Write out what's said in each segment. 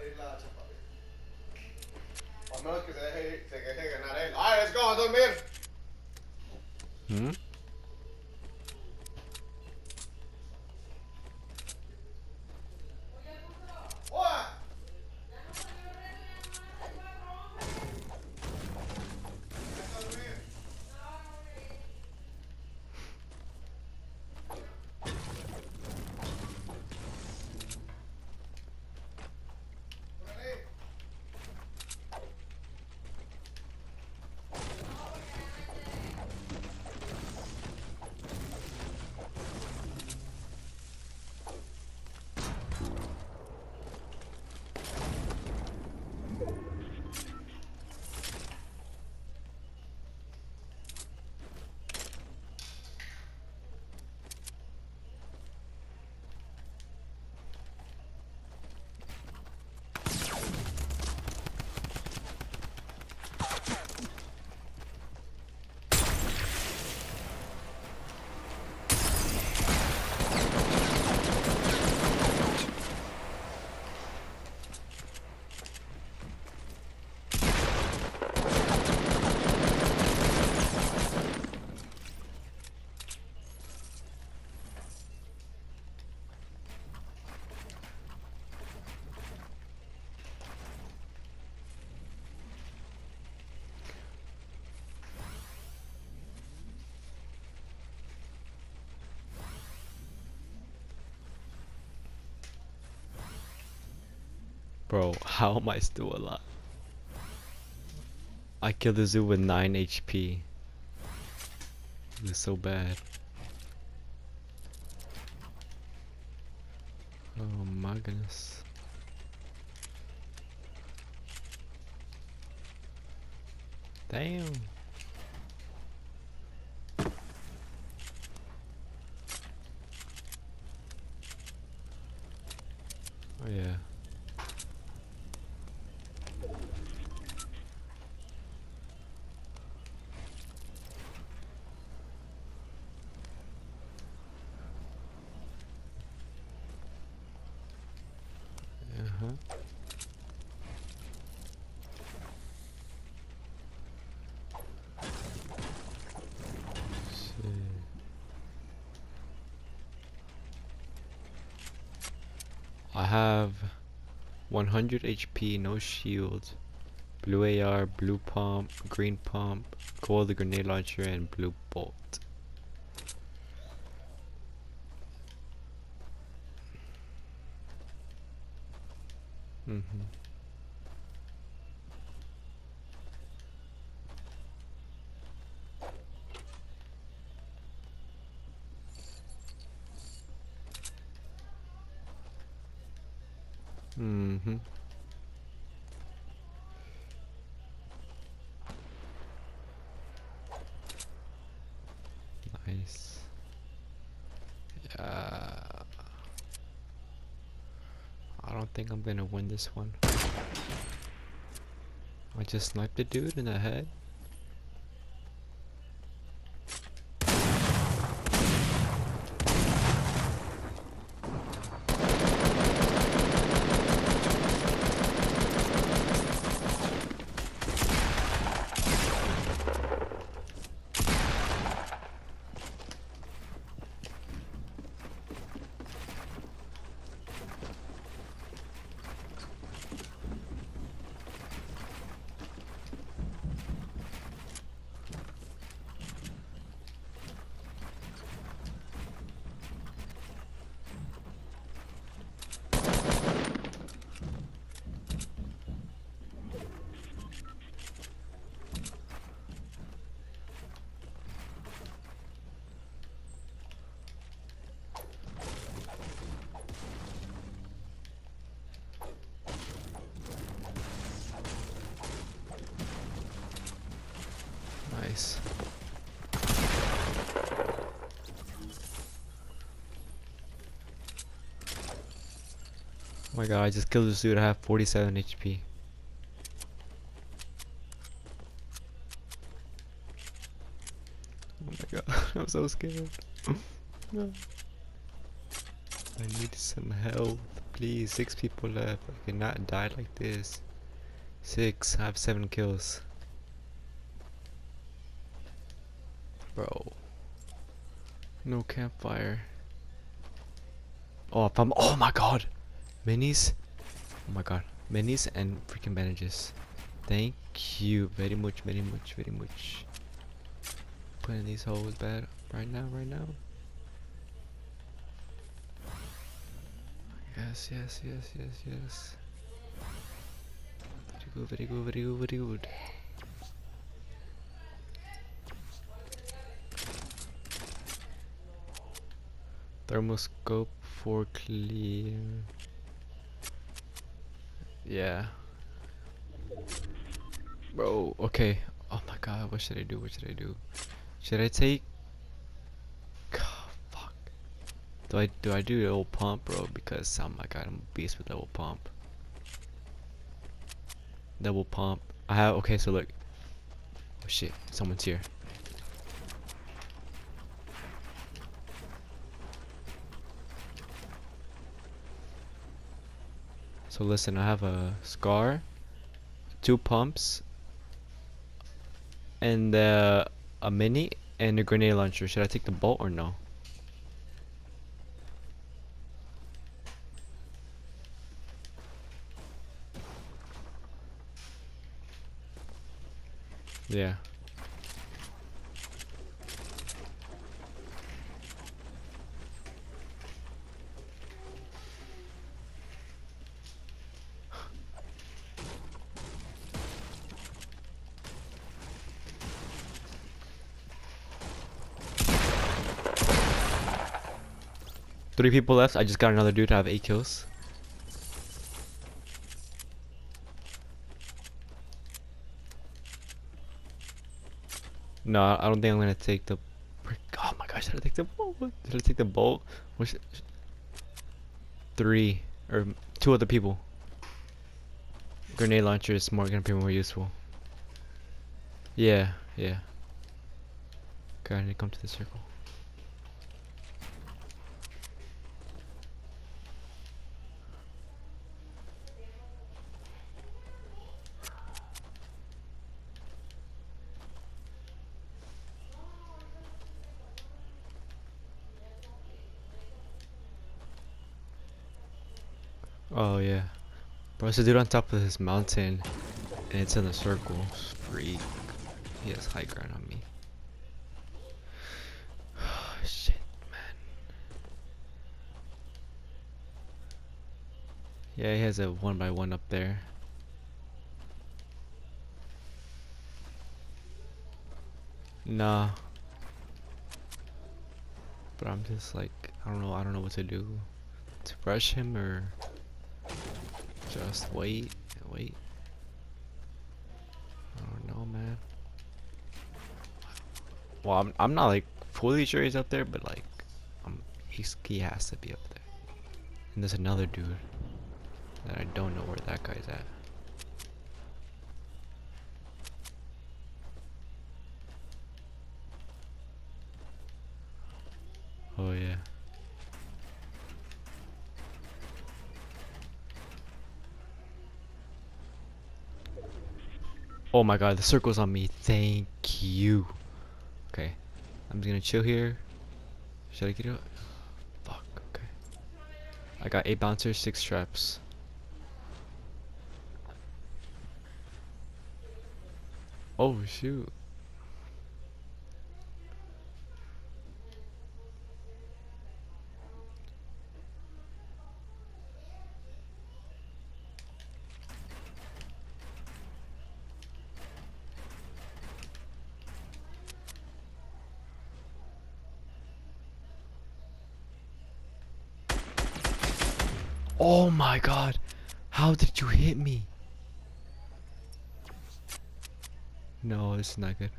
salir la chaparrita. O menos que se deje, se deje ganar él. ¡Ay, let's go a dormir! ¿Mm? Bro, how am I still alive? I killed the zoo with 9 HP. It's so bad. Oh my goodness. Damn. Oh yeah. Uh-huh. Shit. I have 100 HP, no shield, blue AR, blue pump, green pump, gold the grenade launcher, and blue bolt. Mm-hmm. Nice. Yeah. I don't think I'm gonna win this one. I just sniped the dude in the head. Nice. Oh my god, I just killed this dude. I have 47 HP. Oh my god, I'm so scared. no. I need some help. Please, six people left. I cannot die like this. Six. I have seven kills. Bro. No campfire. Oh, I found. Oh my god! Minis? Oh my god. Minis and freaking bandages. Thank you very much, very much, very much. Putting these holes bad right now, right now. Yes, yes, yes, yes, yes. Very good, very good, very good, very good. Thermoscope for clear. Yeah. Bro, okay. Oh my god, what should I do? What should I do? Should I take fuck. Do I do I do the old pump bro? Because oh my god, I'm a beast with double pump. Double pump. I have okay so look. Oh shit, someone's here. So listen, I have a scar, two pumps, and uh, a mini and a grenade launcher. Should I take the bolt or no? Yeah. Three people left. I just got another dude to have eight kills. No, I don't think I'm gonna take the. Oh my gosh, did I take the bolt? Did I take the bolt? Which three or two other people? Grenade launcher is more gonna be more useful. Yeah, yeah. Okay, I need to come to the circle. Oh yeah. Bro, it's a dude on top of this mountain and it's in a circle. Freak. He has high ground on me. Shit, man. Yeah, he has a one by one up there. Nah. But I'm just like, I don't know, I don't know what to do. To rush him or just wait, wait. I don't know, man. Well, I'm I'm not like fully sure he's up there, but like, um, he's he has to be up there. And there's another dude that I don't know where that guy's at. Oh yeah. Oh my god, the circle's on me. Thank you. Okay. I'm just gonna chill here. Should I get out? Fuck, okay. I got 8 bouncers, 6 traps. Oh shoot. Oh my god. How did you hit me? No, this is not good.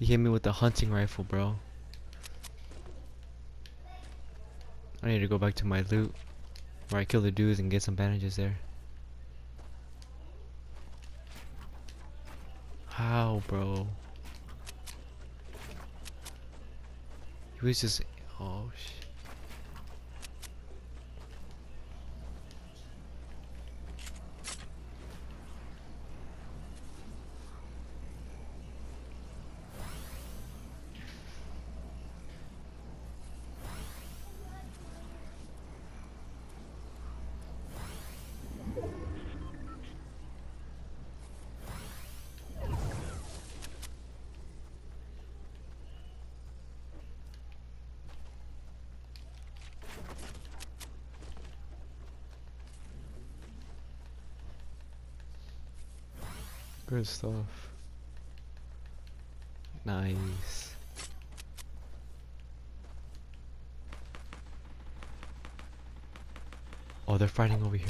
You hit me with the hunting rifle, bro. I need to go back to my loot. Where I kill the dudes and get some bandages there. How, bro? He was just... Oh, shit. Good stuff. Nice. Oh, they're fighting over here.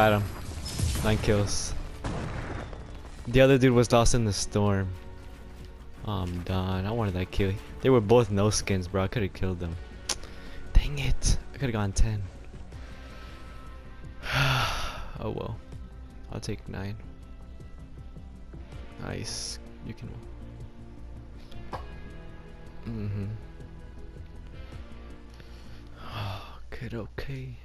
Got him. Nine kills. The other dude was lost in the storm. Oh, I'm done. I wanted that kill. They were both no skins, bro. I could have killed them. Dang it. I could have gone 10. oh well. I'll take 9. Nice. You can. Mm hmm. Okay, okay.